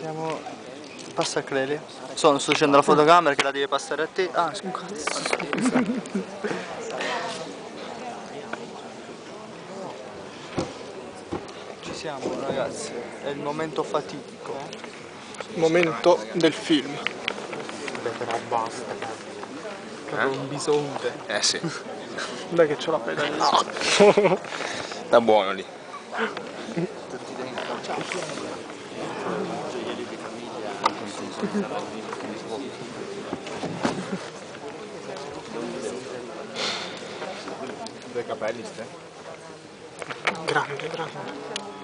Siamo... Passa a Clelia. Sono, sto dicendo la fotocamera che la devi passare a te. Ah, scusa. Ci siamo ragazzi, è il momento fatidico. Momento del film. Beh, però basta. Proprio un bisonte. Eh sì, Dai che ce la là. da buono lì. Det er kapelliste. Grande, grande.